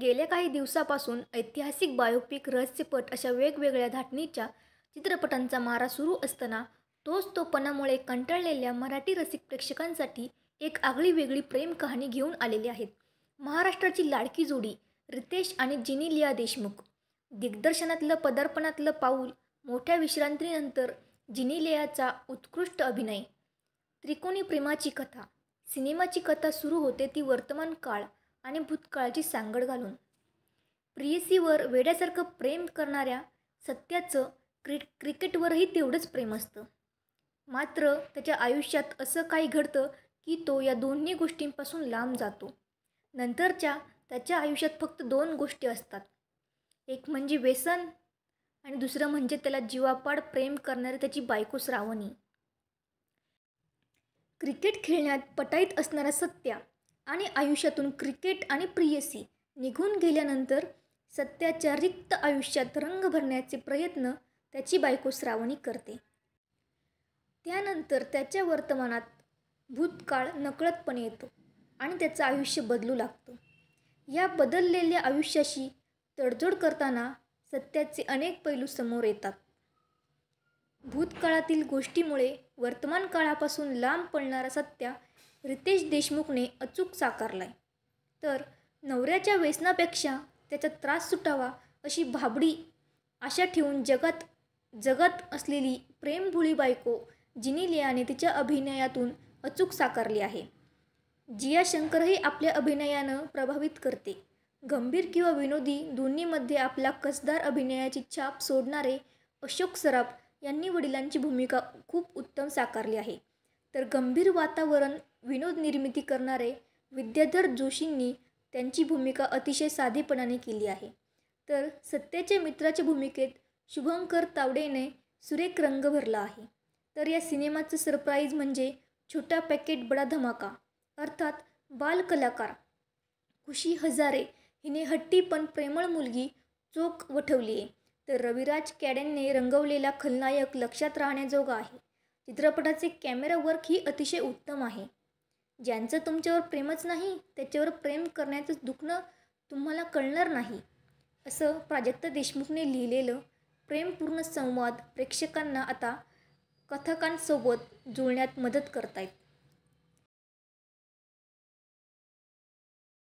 गेल्या काही दिवसापासून ऐतिहासिक बायोपिक रहस्यपट अशा वेगवेगळ्या धाटणीच्या चित्रपटांचा मारा सुरू असताना तोच तोपणामुळे कंटाळलेल्या मराठी रसिक प्रेक्षकांसाठी एक आगळी वेगळी प्रेम कहाणी घेऊन आलेली आहेत. महाराष्ट्राची लाडकी जोडी रितेश आणि जिनी लिया देशमुख. दिग्दर्शनातलं पदार्पणातलं पाऊल मोठ्या विश्रांतीनंतर जिनी लियाचा उत्कृष्ट अभिनय. त्रिकोणी प्रेमाची कथा सिनेमाची कथा सुरू होते ती वर्तमान काळ आणि भूतकाळाची सांगड घालून. प्रियसीवर वेड्यासारखं प्रेम करणाऱ्या सत्याचं क्रि क्रिकेटवरही तेवढंच प्रेम असतं. मात्र त्याच्या आयुष्यात असं काही घडतं की तो या दोन्ही गोष्टींपासून लांब जातो. नंतरच्या त्याच्या आयुष्यात फक्त दोन गोष्टी असतात. एक म्हणजे व्यसन आणि दुसरं म्हणजे त्याला जीवापाड प्रेम करणारी त्याची बायको श्रावणी. क्रिकेट खेळण्यात पटाईत असणारा सत्या आणि आयुष्यातून क्रिकेट आणि प्रियसी निघून गेल्यानंतर सत्याच्या रिक्त आयुष्यात रंग भरण्याचे प्रयत्न त्याची बायको श्रावणी करते. त्यानंतर त्याच्या वर्तमानात भूतकाळ नकळतपणे येतो आणि त्याचं आयुष्य बदलू लागतं. या बदललेल्या आयुष्याशी तडजोड करताना सत्याचे अनेक पैलू समोर येतात. भूतकाळातील गोष्टीमुळे वर्तमान काळापासून लांब पडणारा सत्या रितेश देशमुखने अचूक साकारलाय. तर नवऱ्याच्या व्यसनापेक्षा त्याचा त्रास सुटावा अशी भाबडी आशा ठेवून जगात जगत असलेली प्रेमभुळी बायको जिनी लियाने तिच्या अभिनयातून अचूक साकारली आहे. जिया शंकरही आपल्या अभिनयानं प्रभावित करते. गंभीर किंवा विनोदी दोन्हीमध्ये आपला कसदार अभिनयाची छाप सोडणारे अशोक सराफ यांनी वडिलांची भूमिका खूप उत्तम साकारली आहे. तर गंभीर वातावरण विनोद निर्मिती करणारे विद्याधर जोशींनी त्यांची भूमिका अतिशय साधेपणाने केली आहे. तर सत्याच्या मित्राच्या भूमिकेत शुभंकर तावडेने सुरेख रंग भरला आहे. तर या सिनेमाचं सरप्राईज म्हणजे छोटा पॅकेट बडा धमाका अर्थात बालकलाकार खुशी हजारे हिने हट्टी पण प्रेमळ मुलगी चोख वठवली आहे तर रविराज कॅडेनने रंगवलेला खलनायक लक्षात राहण्याजोगा आहे. चित्रपटाचे कॅमेरा वर्क ही अतिशय उत्तम आहे. ज्यांचं तुमच्यावर प्रेमच नाही त्याच्यावर प्रेम करण्याचं दुखणं तुम्हाला कळणार नाही. असं प्राजक्ता देशमुखने लिहिलेलं प्रेमपूर्ण संवाद प्रेक्षकांना आता कथकांसोबत जुळण्यात मदत करतायत.